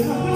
Yeah.